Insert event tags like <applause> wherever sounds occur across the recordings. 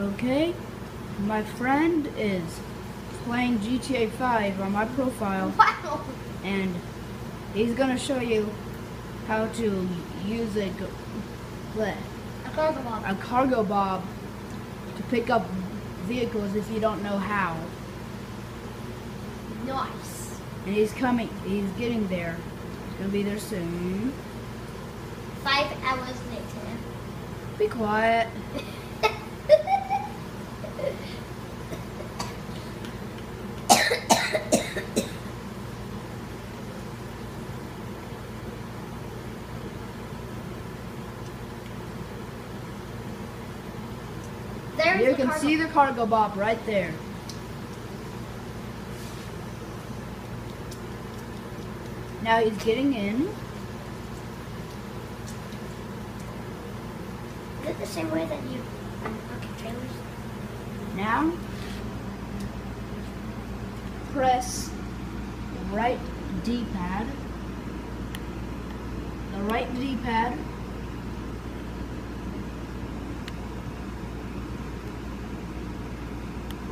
Okay, my friend is playing GTA 5 on my profile, <laughs> Wow. and he's gonna show you how to use a, go- bleh, A cargo bomb. a Cargobob to pick up vehicles if you don't know how. Nice. And he's coming, he's getting there. He's gonna be there soon. Five hours later. Be quiet. <laughs> There's You the can see the Cargobob right there. Now he's getting in. Is it the same way that you unlock trailers? Now, press right D-pad. The right D-pad.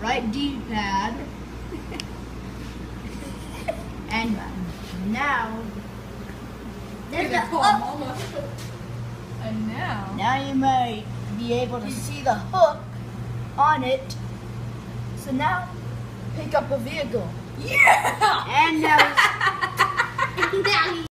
Right D-pad. and now, There's the Cool, oh. And now. now you may be able to see the hook on it. So now, pick up a vehicle. Yeah! And now, now